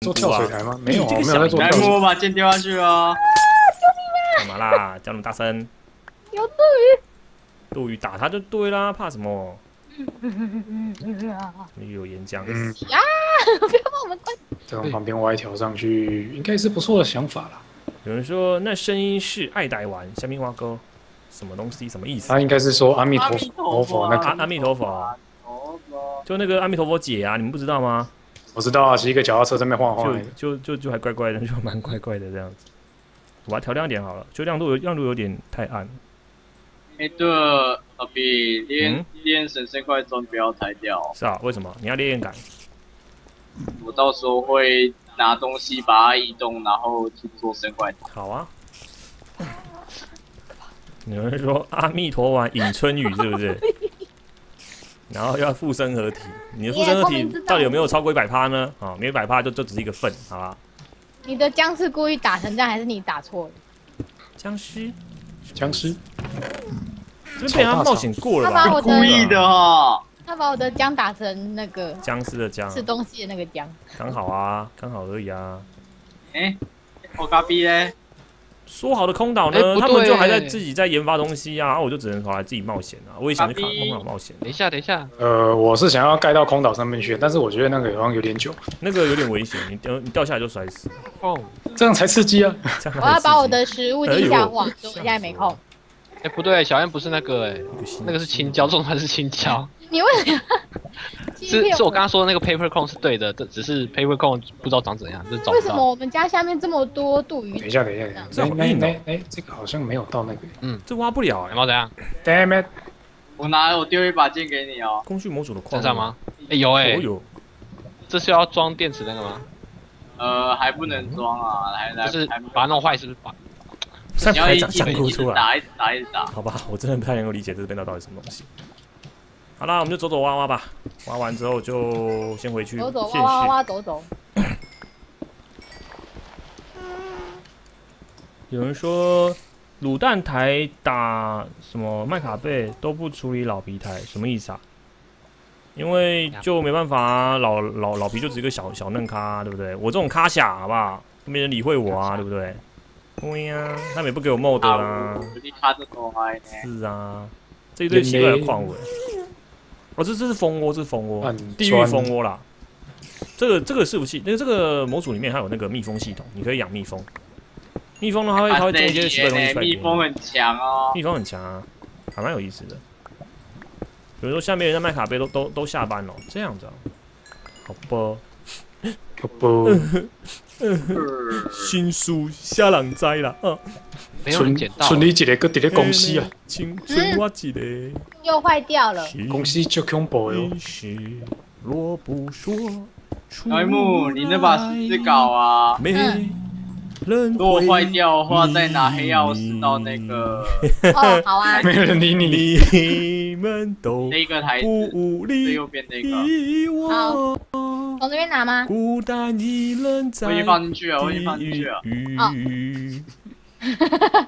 做跳水台吗？没有没有在做小跳水。来我把剑丢下去啊！干嘛啦？叫那么大声？有杜鱼。杜鱼打他就对啦，怕什么？有岩浆，嗯，呀！不要把我们关。再往旁边挖一条上去，应该是不错的想法啦。有人说那声音是爱戴丸下面挖沟，什么东西？什么意思？他应该是说阿弥阿陀弥陀佛佛那个，阿阿弥陀佛，就那个阿弥陀佛姐啊，你们不知道吗？我知道啊，是一个脚踏车在那边晃晃就。就就就还怪怪的，就蛮怪怪的这样子。我把它调亮一点好了，就亮度有亮度有点太暗。哎，对了，阿比练嗯练神圣快钟不要拆掉，是啊，为什么？你要烈焰感？我到时候会拿东西把它移动，然后去做神怪。好啊。有人说阿弥陀丸引春雨是不是？然后要附身合体，你的附身合体到底有没有超过一百趴呢？啊、没百趴就就只是一个份，好吧？你的僵尸故意打成这样，还是你打错了？僵尸，僵尸，这被他冒险过了吧？他把我的故意的哦，他把我的姜打成那个僵尸的僵，吃东西的那个姜。刚好啊，刚好而已啊。哎，我嘎逼嘞，说好的空岛呢？他们就还在自己在研发东西啊，啊我就只能跑来自己冒险啊。我也想去看空岛冒险，等一下，等一下，呃，我是想要盖到空岛上面去，但是我觉得那个好像有点久，那个有点危险，你掉你掉下来就摔死。哦，这样才刺激啊！我要把我的的食物地下化，所以我现在没空。哎，不对，小燕不是那个，哎，那个是青椒，重团 是青椒，你为什么是是我刚刚说的那个 paper cone 是对的，这只是 paper cone 不知道长怎样，就是找为什么。我们家下面这么多杜鱼？等一下，等一下，等一下，那那那那这个好像没有到那个嗯这挖不了哎、有没有怎样？，damn it！我拿我丢一把剑给你哦。工具模组的矿身上吗？哎，有哎哦，有，这是要装电池那个吗？呃，还不能装啊，还来就是把它弄坏，是不是把？三你要一排长香一直一直菇出来。打，一直打，一直打。好吧，我真的不太能够理解这边到底什么东西。好啦，我们就走走挖挖吧，挖完之后就先回去走走挖挖。挖走走。有人说卤蛋台打什么麦卡贝都不处理老皮台，什么意思啊？因为就没办法啊，老老老皮就只是一个小小嫩咖，对不对？我这种咖侠好不好？都没人理会我啊，对不对？对呀、他们也不给我 mod 啊。我你卡这多嗨呢？是啊，这一堆奇怪的矿物。哦，这这是蜂窝，这是蜂窝，暗地狱钻蜂窝啦。这个这个伺服器，那个这个模组里面还有那个蜜蜂系统，你可以养蜜蜂。蜜蜂呢，它会它会种一些奇怪的东西出来。蜜蜂很强哦。蜜蜂很强啊，还蛮有意思的。比如说下面人家麦卡贝都都都下班了，这样子啊，好吧。可不，新书下人知啦，啊，没有人捡到。村里一个搁伫咧公司啊，我一个，又坏掉了。公司就恐怖哟。你那把十字镐啊，没嗯人如果坏掉的话，再拿黑曜石到那个哦，好啊。没人理你，你们都那个台子最右边那个，从这边拿吗？孤单一人在我已经放进去了，我已经放地进去了，狱。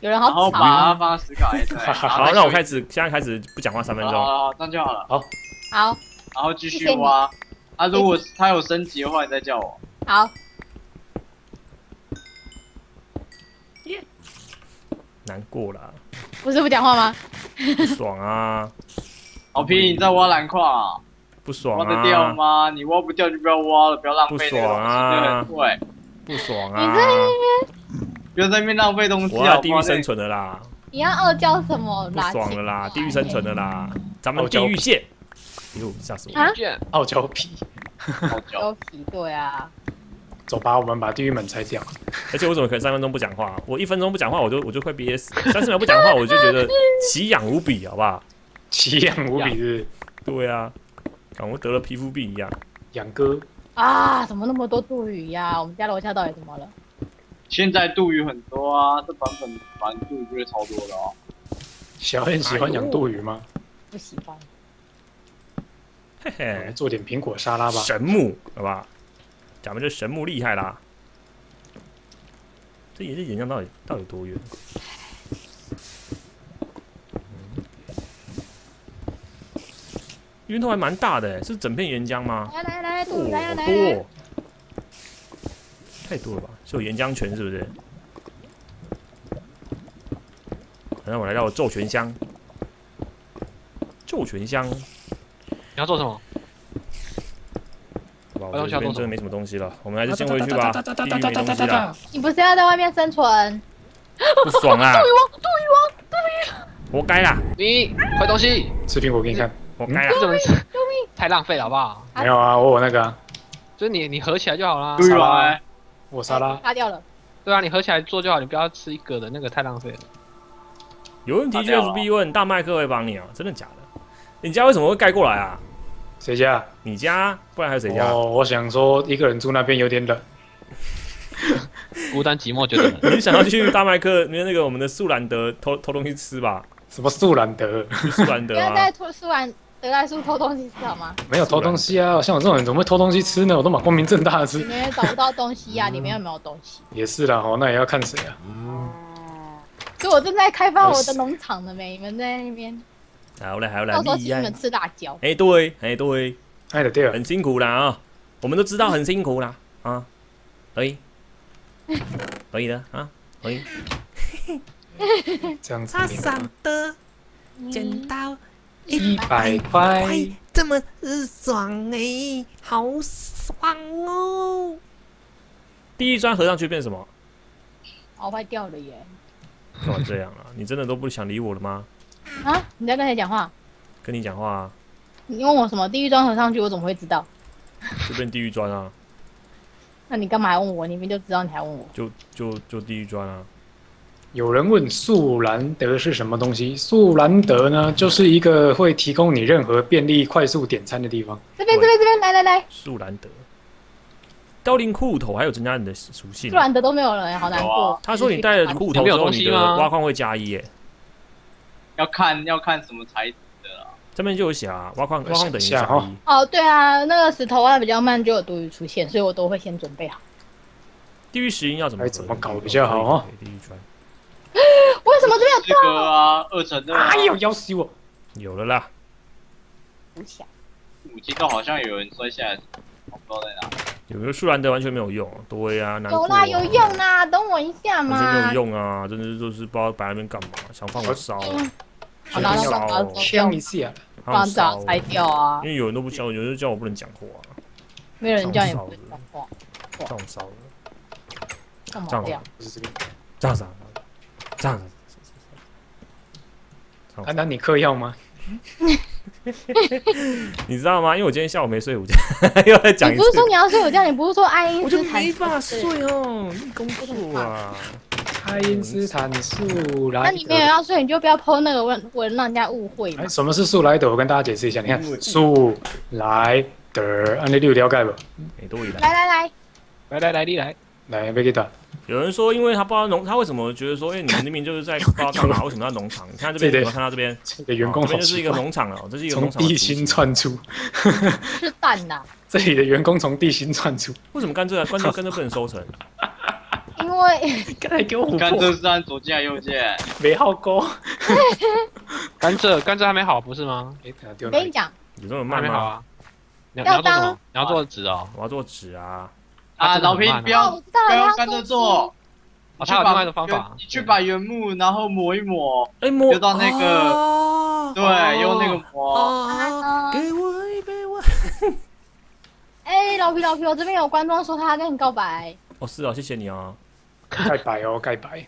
有人好吵啊。把它放到石镐 S，好，那我开始，现在开始不讲话三分钟。好好好，这样就好了。好，好然后继续挖。啊，如果它有升级的话，你再叫我。好，难过啦，不是不讲话吗？不爽啊，好皮，你在挖蓝矿啊？不爽挖得掉啊，吗？你挖不掉就不要挖了，不要浪费那个东西，不爽啊那个很贵。不爽你啊！不要在那边浪费东西我要地狱生存的啦，你要傲娇什么不？爽了啦，地狱生存的啦，咱们地狱见。哟，吓死我！了傲娇皮。傲娇。皮对啊。走吧，我们把地狱门拆掉。而且我怎么可能三分钟不讲话？我一分钟不讲话，我就我就快憋死；三十秒不讲话，我就觉得奇痒无比，好不好？奇痒无比是对啊，感我得了皮肤病一样。养哥，啊，怎么那么多杜鱼呀？我们家楼下到底怎么了？现在杜鱼很多啊，这版本反正杜鱼就会超多的哦。小燕喜欢养杜鱼吗？不喜欢。嘿嘿，做点苹果沙拉吧。神木，好吧？咱们这神木厉害啦！这也是岩浆到底到底有多远？源头还蛮大的，是整片岩浆吗？来来来，杜哦，鱼来来！太多了吧？是有岩浆泉是不是？让我来到咒泉乡。咒泉乡，你要做什么？哇，东西要做什么我这边真的没什么东西了，我们还是先回去吧。地狱没东西了，你不是要在外面生存？不爽啊！活该啦，你坏东西，视频我给你看，活该啦这！怎么 太浪费了好不好？啊没有啊，我我那个啊，就是你你合起来就好了。对吧？我沙拉，擦掉了。对啊，你合起来做就好，你不要吃一个的那个太浪费了。有问题就 FB 问，大麦克会帮你啊，真的假的？你家为什么会盖过来啊？谁家？你家，不然还有谁家？哦，我想说一个人住那边有点冷，孤单寂寞觉得冷。你是想要去大麦克那那个我们的素兰德偷偷东西吃吧？什么素兰德，去素兰不德啊要再，偷输完得来速偷东西吃好吗？没有偷东西啊，像我这种人怎么会偷东西吃呢？我都蛮光明正大的里吃。面也找不到东西呀、里面有没有东西？也是啦，哦，那也要看谁啊。所以我正在开发我的农场呢没？你们在那边，好嘞好嘞到时候，请你们！吃辣椒。哎对，哎对，哎的对了，很辛苦啦啊，我们都知道很辛苦啦啊，可以，可以的啊，可以。这样子闪的剪刀一百块，这么爽哎、好爽哦！第一砖合上去变什么？哦，坏掉了耶！干嘛这样啊？你真的都不想理我了吗？啊，你在跟谁讲话？跟你讲话啊，你问我什么？地狱砖合上去，我怎么会知道？就变地狱砖啊，那你干嘛还问我？你明明就知道，你还问我？就就就地狱砖啊。有人问素兰德是什么东西？素兰德呢，就是一个会提供你任何便利、快速点餐的地方。这边这边这边，来来来，素兰德，凋零裤头还有增加你的属性素兰德都没有人，好难有过啊。他说你戴了裤头之后，你的挖矿会加一耶。要看要看什么材质的啦。这边就有写啊，挖矿挖矿等于加一下哦对啊，那个石头挖的比较慢，就有多余出现，所以我都会先准备好。地狱石英要怎么怎么搞比较好哦？地狱砖为什么这边有这个啊，二层的啊，哎呦，要死我！有了啦，补起来？武器都好像有人摔下来，我不知道在哪。有没有树兰德完全没有用？对啊，难啊有啦，有用啦，等我一下完全没有。用啊！真的是就是不知道摆那边干嘛，想放我烧，嗯好拿到烧拿到哦呛一下，放烧拆掉啊因！为有人都不叫，有人就叫我不能讲话，没有人叫你不能讲话，放烧了，干嘛这样子啊，这样子。啊，那你嗑药吗？你知道吗？因为我今天下午没睡午觉，又在讲一次你不是，说你要睡午觉，你不是说爱因我就斯坦？没法睡哦，你工作啊。爱因斯坦素莱那你没有。要睡，你就不要抛那个问问，让人家误会嘛哎，。什么是素莱德？我跟大家解释一下。你看，素莱德，按你六了解不？哎，都以来。来来来，来来来，你来，来，别给打。有人说，因为他不知道农，他为什么觉得说，因为你们明明就是在不知道干嘛，为什么要农场？你看这边，这得有有看到这边？这个员工哦这边就是一个，农场了，这是一个农场的地心窜出。是蛋呐，这里的员工从地心窜出，为什么甘蔗甘蔗甘蔗不能收成？因为刚才给我琥甘，蔗是按左键还是右键？没好勾。甘蔗甘蔗还没好不是吗？哎，丢我跟你讲，有这么还慢吗？没好啊。你要你要做什么？你要做纸哦。我要做纸啊！啊，老皮不哦，要不，要跟着做，哦，他有另外一个方法你，去把原木然后抹一抹，哎，抹到那个，哦。对，用那个磨。哦，给我一杯我。哎，老皮老皮，我这边有观众说他跟你告白，哦，是哦，谢谢你啊，盖白哦，盖白。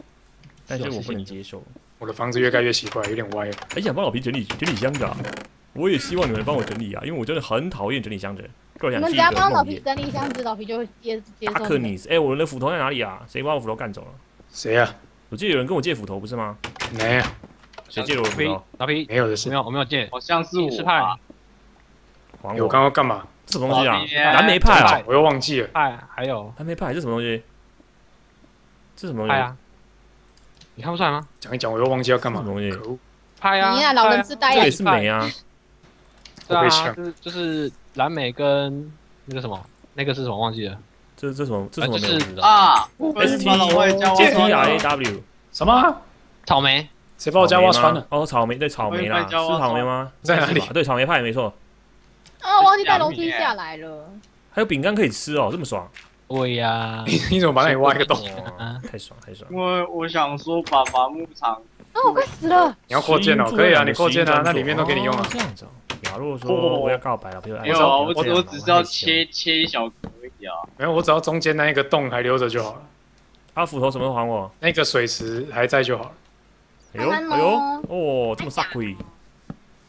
但是我不能接受。我的房子越盖越奇怪，有点歪了。很想帮老皮整理整理箱子啊，我也希望你们帮我整理啊，因为我真的很讨厌整理箱子，你们只要帮老皮。整理箱子，老皮就会接接受你们。阿克尼斯，哎，我的斧头在哪里啊？谁把我斧头干走了？谁啊？我记得有人跟我借斧头，不是吗？没有，谁借了我斧头？老皮，没有的事没。有我没有借，好像是我是派吧，还我刚我！刚干嘛？这什么东西啊？蓝莓派啊！我又忘记了。派还有蓝莓派这什么东西？这什么东西？派啊，你看不出来吗？讲一讲，我又忘记要干嘛。什么东西！派啊，你呀老人痴呆呀这也是美啊！对啊，就是就是蓝莓跟那个什么，那个是什么忘记了？这这什么？这什么啊就是没有知道啊，？S T 把老外加 S T A 了，W，什么？草莓，谁把我家挖穿了？哦，草莓对草莓啦，是草莓吗？在哪里对，草莓派没错。啊，忘记带楼梯下来了。还有饼干可以吃哦，这么爽！对呀，你 你怎么把那里挖一个洞？啊，太爽太爽！因为我想说把伐木场啊，我快死了！你要扩建哦，可以啊，你扩建啊，那里面都给你用啊哦。这样子哦。假如说我要告白了，比如没有啊，我我我只是要切切一小格而已啊。没有，我只要中间那一个洞还留着就好了，啊，斧头什么时候还我？那个水池还在就好了。哎呦哎呦哦哦，这么煞鬼！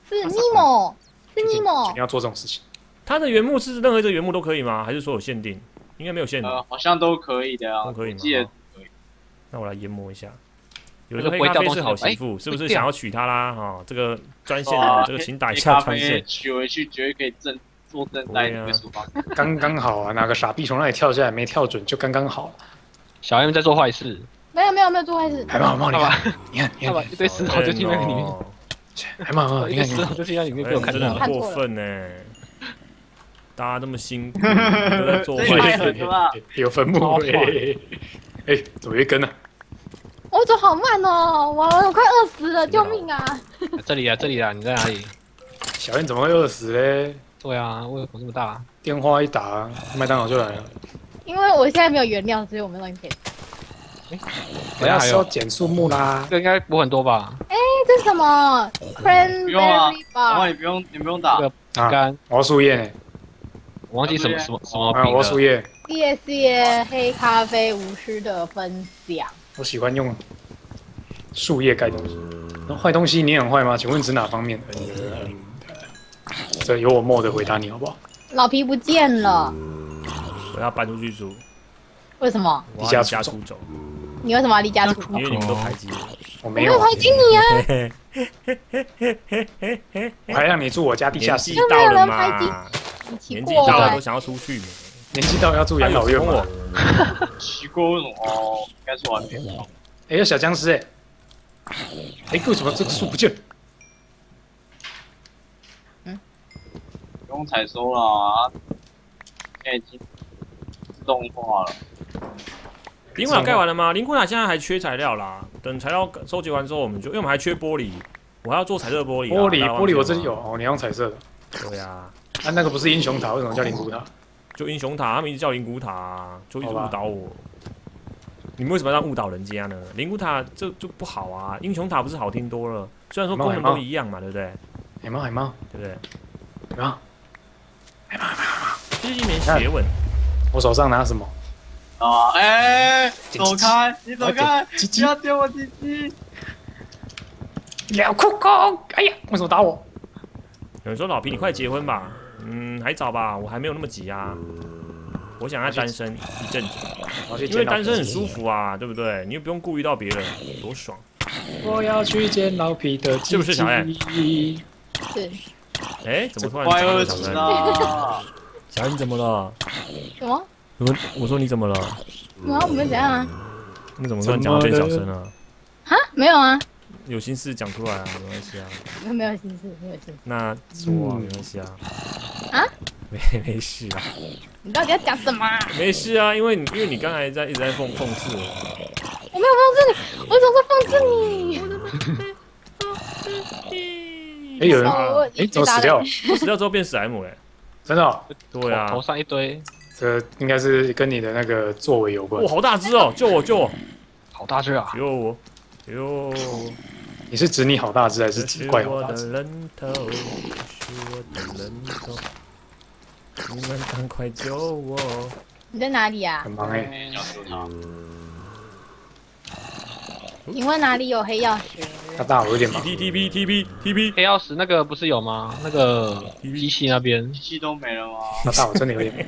是尼莫，是尼莫你。要做这种事情，它的原木是任何一个原木都可以吗？还是说有限定？应该没有限的。呃，好像都可以的啊，都可以吗我记得可以。那我来研磨一下。有那一个黑咖啡是好媳妇，是不是想要娶她啦？哈，这个专线这个请打一下专线。娶回去绝对可以正坐正在那个厨房。刚刚好啊，哪个傻逼从那里跳下来没跳准就刚刚好。小 M 在做坏事，没有没有没有做坏事，海猫海猫，你看，你看，你看，一堆石头就进那个里面，哦海猫海猫，一你看，你看，堆石头就进那里面哎被我看到了。真的很过分呢。大家这么辛苦，都在做坏事，狠了吧！有坟墓，哎，哎，怎么一根呢？我走好慢哦，我我快饿死了，救命啊！这里啊，这里啊，你在哪里？小燕怎么会饿死嘞？对啊，为什么这么大？电话一打，麦当劳就来了。因为我现在没有原料，所以我没东西可以。等下还有是要剪树木啦这。个应该补很多吧？哎，这是什么不用啊？Cranberry 然后你不用，你不用打干，我要树叶呢，我忘记什么什么什么啊，饼了。我要树叶，谢谢黑咖啡巫师的分享。我喜欢用树叶盖东西。那坏东西你也很坏吗？请问指哪方面？这由我默的回答你好不好？老皮不见了，我要搬出去住，为什么？我要离离家出走，你为什么要离家出走？因为你们都排挤我。我没有排挤你啊！我还让你住我家地下室年纪。到了嘛，年纪大了怪都，想要出去嘛。年纪到要住养老院嘛？奇怪，为什么？哦，应该是玩电脑。哎，有小僵尸哎！哎，为什么这个树不见了？不用采收了啊，现在已经自动化了。林库塔盖完了吗？林库塔现在还缺材料啦，等材料收集完之后，我们就因为我们还缺玻璃，我还要做彩色玻璃啊。玻璃大家忘记了玻璃我这里吗有哦，你要用彩色的。对啊，啊，那个不是英雄塔，为什么叫灵骨塔？就英雄塔，他们一直叫灵骨塔啊，就一直误导我。你们为什么要误导人家呢？灵骨塔这就不好啊，英雄塔不是好听多了，虽然说功能都一样嘛，对不对？海猫海猫对不对？海猫，这是一门学问。我手上拿什么？啊，哎，走开，你走开，鸡不要丢我鸡鸡。辽酷狗！哎呀，为什么打我？有人说老皮，你快结婚吧？嗯，还早吧，我还没有那么急啊。我想要单身一阵子，因为单身很舒。服啊，对不对？你又不用顾虑到别人，多爽。我要去见老皮的鸡鸡是不是小爱是哎，怎么突然快讲到小三？饿死了！小安你怎么了？什么？我说我说你怎么了？然后我们怎样啊？你怎么突然讲到变小声了？哈，没有啊，有心事讲出来啊，没关系啊。没有心事，没有心事。那说啊，没关系啊。啊？没 没事啊，你到底要讲什么啊？没事啊，因为你因为你刚才在一直在讽讽刺我，我没有讽刺你，我总是讽刺你。哎，有人哎，怎么死掉了？死掉之后变史莱姆嘞。真的哦？对啊，头上一堆，这应该是跟你的那个作为有关哇，。好大只哦！救我救我好大只啊！救我救我！你是指你好大只，还是这指是我的怪好大只？人头，这是我的人头，你们赶快救我！你在哪里啊很？忙哎，要救他。请问哪里有黑曜石？他大我有点忙。T T P T P T P，黑曜石那个不是有吗？那个机器那边机器都没了吗？他大我真的有点忙。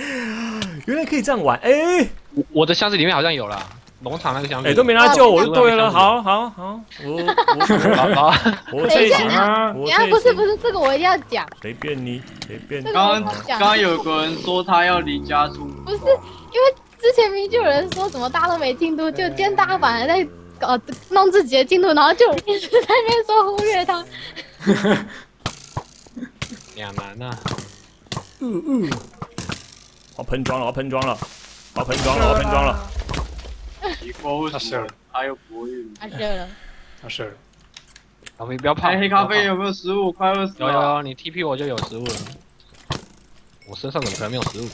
原来可以这样玩，哎我我的箱子里面好像有啦，农场那个箱子。哎都没人来救我就对了，啊好好好，我我 好好，我最行啊，我等不是不是，这个我一定要讲，随便你随便刚刚。刚刚有个人说他要离家出走，不是因为之前明明就有人说什么大家都没进度，就今天大家反而在搞弄自己的进度，然后就一直在那边说忽略他。两难呐。我喷装了，我喷装了，我喷装了，我喷装了。奇怪为什么他又不会运？啊，热了，他是了。小明不要怕，哎，黑咖啡有没有食物？快饿死了有有了！有，你 TP 我就有食物了。我身上怎么可能没有食物？